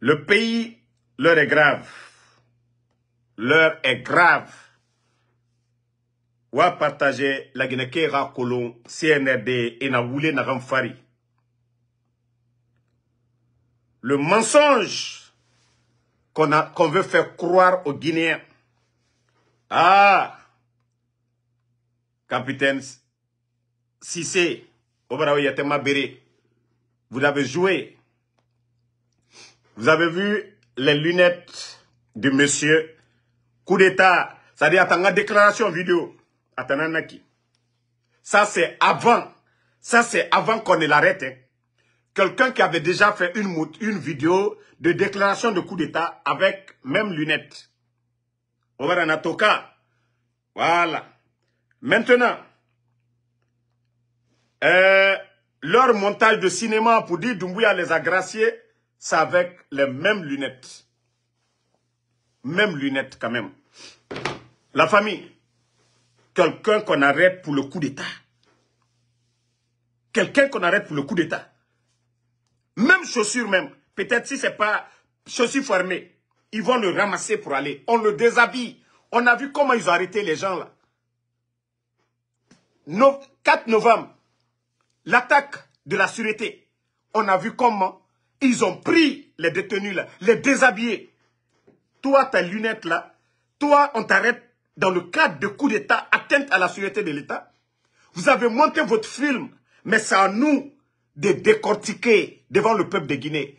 Le pays, l'heure est grave. L'heure est grave. Wa partager la Guinée Kolon, CNRD et na ramfari. Le mensonge qu'on veut faire croire aux Guinéens. Ah, capitaine Sissé, vous avez joué. Vous avez vu les lunettes de monsieur. Coup d'état, c'est-à-dire attends déclaration vidéo. Attends Naki. Ça c'est avant. Ça c'est avant qu'on ait l'arrête. Hein. Quelqu'un qui avait déjà fait une, vidéo de déclaration de coup d'état avec même lunettes. Over Anatoka. Voilà. Maintenant, euh, leur montage de cinéma pour dire Doumbouya les a graciés, c'est avec les mêmes lunettes. Même lunettes quand même. La famille, quelqu'un qu'on arrête pour le coup d'État. Quelqu'un qu'on arrête pour le coup d'État. Même chaussures même. Peut-être si c'est pas chaussures formées, ils vont le ramasser pour aller. On le déshabille. On a vu comment ils ont arrêté les gens là. 4 novembre, l'attaque de la sûreté. On a vu comment ils ont pris les détenus là, les déshabillés. Toi, ta lunette là, toi, on t'arrête dans le cadre de coup d'État, atteinte à la sûreté de l'État. Vous avez monté votre film, mais c'est à nous de décortiquer devant le peuple de Guinée.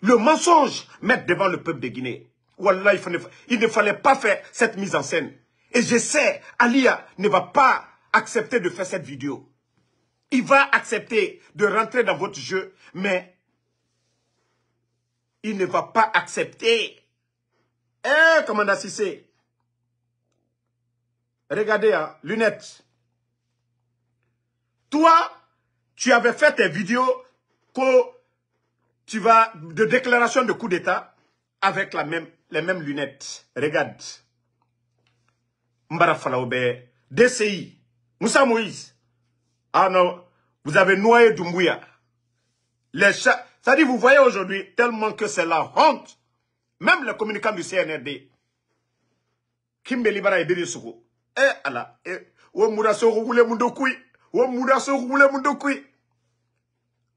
Le mensonge, mettre devant le peuple de Guinée. Wallah, il, ne fallait pas faire cette mise en scène. Et je sais, Alia ne va pas accepter de faire cette vidéo. Il va accepter de rentrer dans votre jeu, mais il ne va pas accepter. Eh, commandant Sissé. Regardez, hein, lunettes. Toi, tu avais fait tes vidéos tu vas de déclaration de coup d'État avec la même, les mêmes lunettes. Regarde. Mbara Falaoube, DCI, Moussa Moïse. Ah non, vous avez noyé Doumbouya. Les chats, dit, vous voyez aujourd'hui, tellement que c'est la honte. Même les communicants du CNRD. Kimbe Libara et Sogo. Eh, Allah. Eh,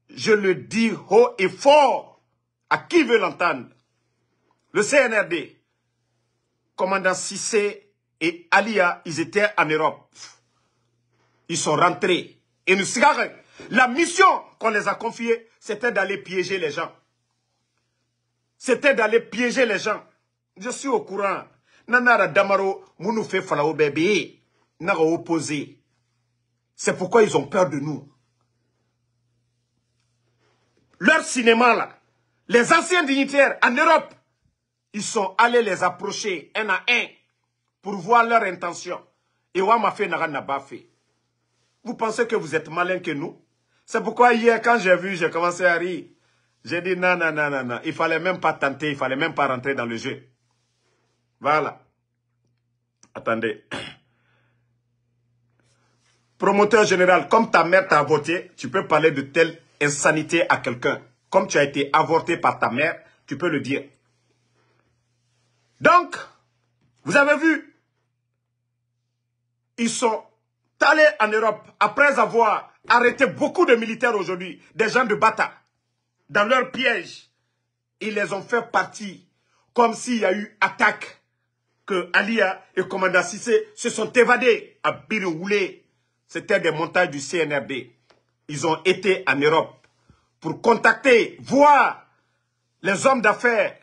Je le dis haut et fort à qui veut l'entendre. Le CNRD, commandant Sissé et Alia, ils étaient en Europe. Ils sont rentrés. Et nous, la mission qu'on les a confiée, c'était d'aller piéger les gens. C'était d'aller piéger les gens. Je suis au courant. Nanara Damaro, Mounou fait falao bébé. N'a opposé. C'est pourquoi ils ont peur de nous. Leur cinéma là, les anciens dignitaires en Europe, ils sont allés les approcher un à un pour voir leur intention. Et Wama fait n'a pas fait. Vous pensez que vous êtes malin que nous? C'est pourquoi hier, quand j'ai vu, j'ai commencé à rire. J'ai dit non, non, non, non, non. Il fallait même pas tenter, il fallait même pas rentrer dans le jeu. Voilà. Attendez. Promoteur général, comme ta mère t'a voté, tu peux parler de telle insanité à quelqu'un. Comme tu as été avorté par ta mère, tu peux le dire. Donc, vous avez vu, ils sont allés en Europe après avoir arrêté beaucoup de militaires aujourd'hui, des gens de Bata, dans leur piège. Ils les ont fait partir comme s'il y a eu attaque que Alia et commandant Sissé se sont évadés à Biroulé. C'était des montagnes du CNRD. Ils ont été en Europe pour contacter, voir les hommes d'affaires,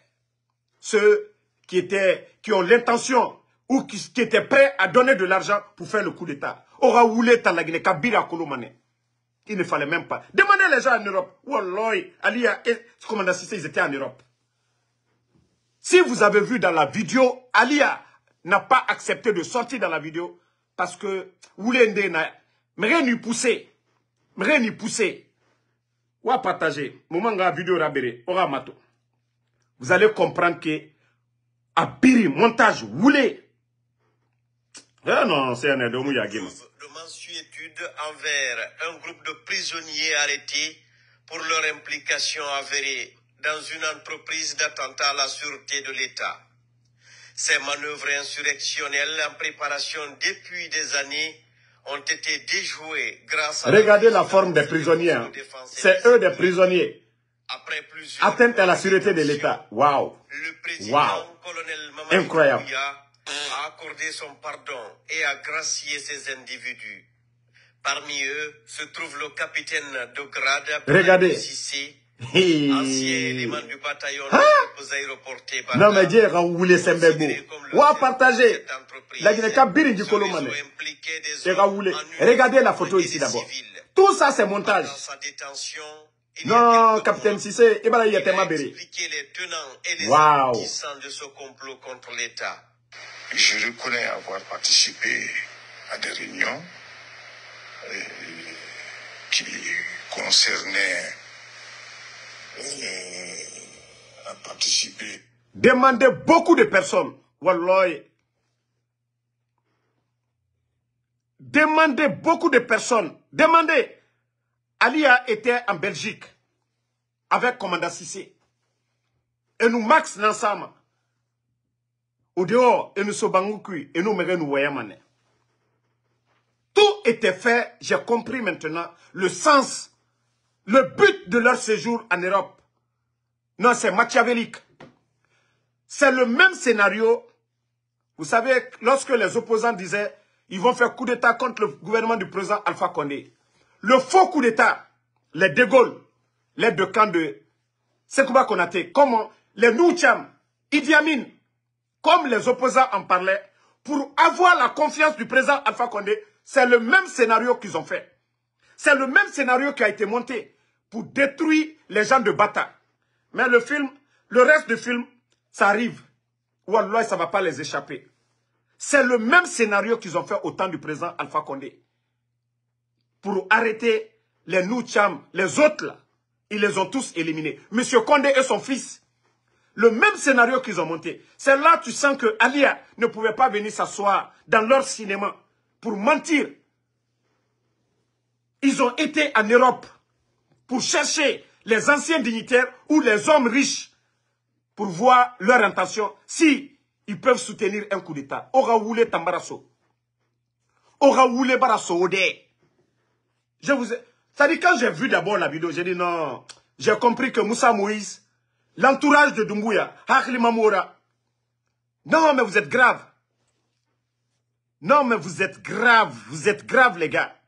ceux qui, étaient, qui ont l'intention ou qui, étaient prêts à donner de l'argent pour faire le coup d'État. Il ne fallait même pas. Demandez les gens en Europe. Wallah, Alia et commandant Sissé, ils étaient en Europe. Si vous avez vu dans la vidéo, Alia n'a pas accepté de sortir dans la vidéo parce que Oulende n'a rien n'y poussé. Rien n'y poussé. Ou à partager. Moment la vidéo rabéré. mato. Vous allez comprendre que Abiri, montage, Oulé. Ah non, c'est un De mensuétude envers un groupe de prisonniers arrêtés pour leur implication avérée dans une entreprise d'attentat à la sûreté de l'État. Ces manœuvres insurrectionnelles en préparation depuis des années ont été déjouées grâce à... Regardez la forme des prisonniers. hein. C'est eux des prisonniers. Après plusieurs Atteinte à la sûreté de l'État. Waouh. Le président Wow. colonel Incroyable. A accordé son pardon et a gracié ces individus. Parmi eux se trouve le capitaine de grade Regardez. Sissé, Hey. ancien élément du bataillon Hein? aéroportés Non mais Dieu Raoulé Sembego. Wa partagez. La Guinée Kabiri du Colomane. Raoulé. Regardez la photo ici d'abord. Tout ça c'est montage. Dans sa détention, il y Non, capitaine Sissé, et ben il y a tellement béré. expliqué les tenants et les Wow. aboutissants de ce complot contre l'État. Je reconnais avoir participé à des réunions euh, qui concernaient euh, à participer Demandez beaucoup de personnes. Wallahi. Demandez beaucoup de personnes. Demandez. Ali a été en Belgique avec commandant Sissé. Et nous, Max Nansama, au dehors, et nous sommes et nous nous voyons. Tout était fait. J'ai compris maintenant le sens, le but de leur séjour en Europe. Non, c'est machiavélique. C'est le même scénario. Vous savez, lorsque les opposants disaient ils vont faire coup d'État contre le gouvernement du président Alpha Condé. Le faux coup d'État, les De Gaulle, les deux camps de Sekouba Konaté, comment les Noucham, Idi Amin, comme les opposants en parlaient, pour avoir la confiance du président Alpha Condé, c'est le même scénario qu'ils ont fait. C'est le même scénario qui a été monté pour détruire les gens de Bata. Mais le film, le reste du film, ça arrive. Wallah, ça ne va pas les échapper. C'est le même scénario qu'ils ont fait au temps du président Alpha Condé. Pour arrêter les Noucham, les autres là. Ils les ont tous éliminés. Monsieur Condé et son fils. Le même scénario qu'ils ont monté. C'est là tu sens que Alia ne pouvait pas venir s'asseoir dans leur cinéma pour mentir. Ils ont été en Europe pour chercher les anciens dignitaires ou les hommes riches pour voir leur intention si ils peuvent soutenir un coup d'État. Ora Woulé Tambarasso. Ora Woulé Barasso Ode. Je vous ai... Ça dit quand j'ai vu d'abord la vidéo, j'ai dit non. J'ai compris que Moussa Moïse, l'entourage de Doumbouya, Hakli Mamoura. Non, mais vous êtes grave. Non, mais vous êtes grave. Vous êtes grave, les gars.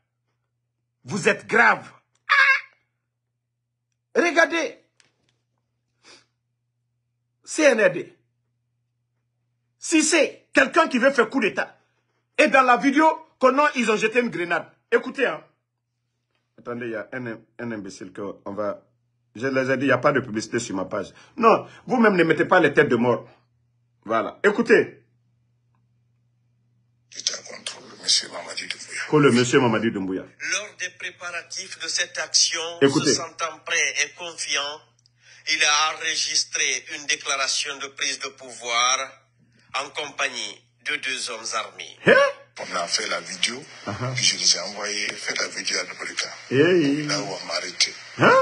Vous êtes grave. Ah! Regardez. CNRD. Si c'est quelqu'un qui veut faire coup d'État, et dans la vidéo, comment ils ont jeté une grenade. Écoutez, hein. Attendez, il y a un, un imbécile que on va... Je les ai dit, il n'y a pas de publicité sur ma page. Non, vous-même ne mettez pas les têtes de mort. Voilà. Écoutez, contre le monsieur Mamadi Doumbouya. que le monsieur Mamadi Doumbouya. Lors des préparatifs de cette action, Écoutez. se sentant prêt et confiant, il a enregistré une déclaration de prise de pouvoir en compagnie de deux hommes armés. Hein? On a fait la vidéo, puis je les ai envoyés faire la vidéo à Dobolika. Hey. Là où on m'a arrêté. Hein?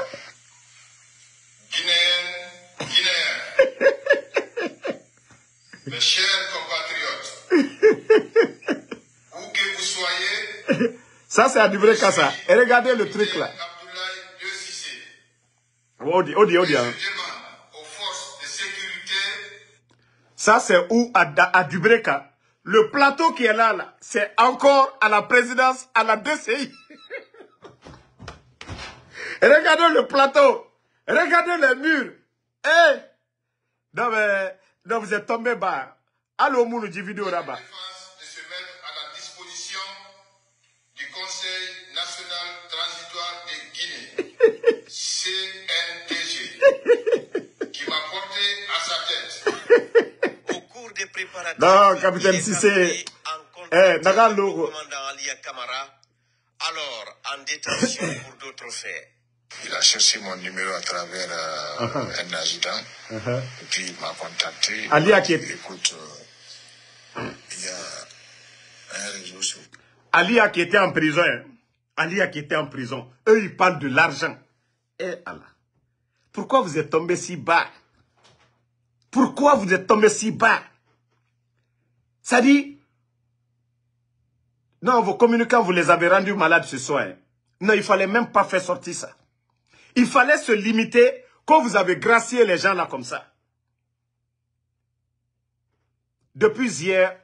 Guinéens, Guinéens, mes chers compatriotes, où que vous soyez, Ça, c'est à Dubré Kassa. Et regardez le truc là. Odi, odi, odi. Ça, c'est où à, à Dubreka. Le plateau qui est là, là c'est encore à la présidence, à la DCI. Regardez le plateau. Regardez les murs. Eh! Non, mais, non, vous êtes tombé bas. Allô, Mounou, vidéo là-bas. Non, capitaine en Eh, contact Naga avec le Logo. commandant Alia Kamara, alors en détention pour d'autres faits. Il a cherché mon numéro à travers euh, un adjudant, et puis il m'a contacté. Ali Écoute, euh, il y a un réseau sur Alia qui était en prison. hein. Alia qui était en prison. Eux, ils parlent de l'argent. Eh Allah. Pourquoi vous êtes tombé si bas? Pourquoi vous êtes tombé si bas? Ça dit, non, vos communicants, vous les avez rendus malades ce soir. Non, il fallait même pas faire sortir ça. Il fallait se limiter quand vous avez gracié les gens là comme ça. Depuis hier,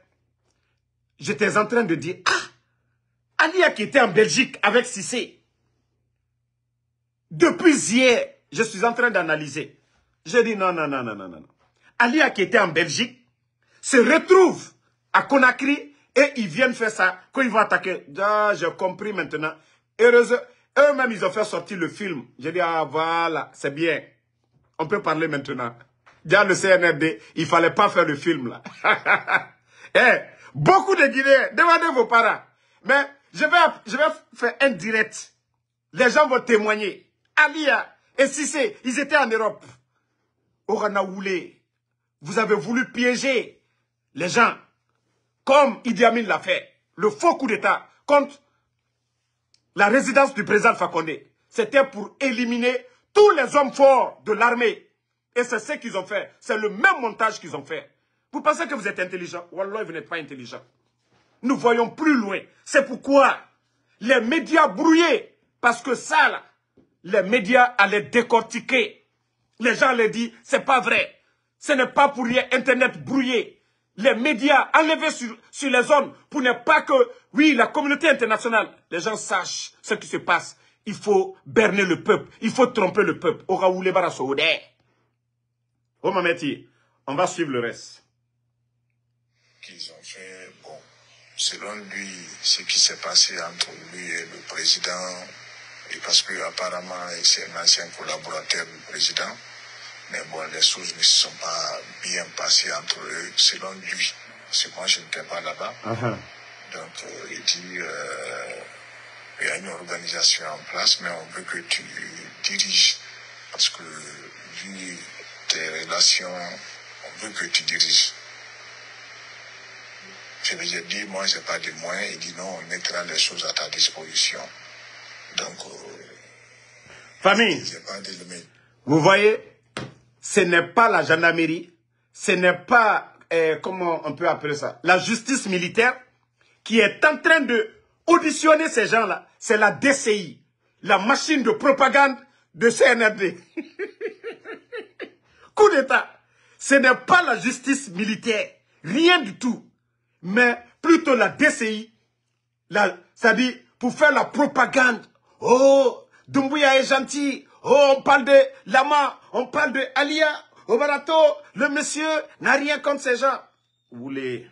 j'étais en train de dire, ah, Alia qui était en Belgique avec Sissé. Depuis hier, je suis en train d'analyser. Je dis non, non, non, non, non, non. Alia qui était en Belgique se retrouve à Conakry et ils viennent faire ça. Quand ils vont attaquer, ah, j'ai compris maintenant. Heureusement, eux-mêmes, ils ont fait sortir le film. J'ai dit, ah voilà, c'est bien. On peut parler maintenant. Déjà le CNRD, il fallait pas faire le film là. eh, beaucoup de Guinéens, demandez vos parents. Mais je vais, je vais faire un direct. Les gens vont témoigner. Alia et Sissé, ils étaient en Europe. Orana vous avez voulu piéger les gens comme Idi Amin l'a fait. Le faux coup d'État contre la résidence du président Fakonde. C'était pour éliminer tous les hommes forts de l'armée. Et c'est ce qu'ils ont fait. C'est le même montage qu'ils ont fait. Vous pensez que vous êtes intelligent? Wallah, vous n'êtes pas intelligent. Nous voyons plus loin. C'est pourquoi les médias brouillés, parce que ça, là, les médias allaient décortiquer. Les gens allaient dire, c'est pas vrai. Ce n'est pas pour rien Internet brouillé. Les médias enlevés sur, sur les zones pour ne pas que, oui, la communauté internationale, les gens sachent ce qui se passe. Il faut berner le peuple. Il faut tromper le peuple. Oh Mameti, on va suivre le reste. Qu'ils ont fait, bon, selon lui, ce qui s'est passé entre lui et le président, et parce que apparemment c'est un ancien collaborateur du président, mais bon, les choses ne se sont pas bien passées entre eux, selon lui. Parce que moi, je n'étais pas là-bas. Uh-huh. Donc, euh, il dit, euh, il y a une organisation en place, mais on veut que tu diriges. Parce que vu tes relations, on veut que tu diriges. Je lui ai dit, moi, n'ai pas de moyens. Il dit, non, on mettra les choses à ta disposition. Donc, euh, famille, vous voyez, ce n'est pas la gendarmerie, ce n'est pas, euh, comment on peut appeler ça, la justice militaire qui est en train de auditionner ces gens-là. C'est la DCI, la machine de propagande de CNRD. Coup d'État. Ce n'est pas la justice militaire, rien du tout, mais plutôt la DCI, c'est-à-dire pour faire la propagande Oh, Dumbuya est gentil. Oh, on parle de Lama, on parle de Alia, Obarato. Le monsieur n'a rien contre ces gens. Vous voulez